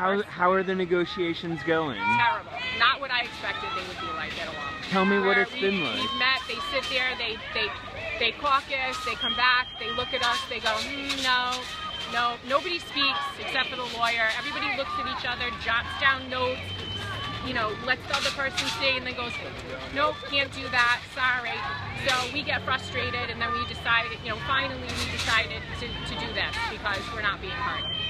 How how are the negotiations going? terrible. Not what I expected they would be like at all. Tell me what Where it's we, been like. We've met, they sit there, they they they caucus, they come back, they look at us, they go, mm, no, no, nobody speaks except for the lawyer. Everybody looks at each other, jots down notes, you know, lets the other person say, and then goes, nope, can't do that, sorry. So we get frustrated, and then we decided, you know, finally we decided to, to do this because we're not being heard.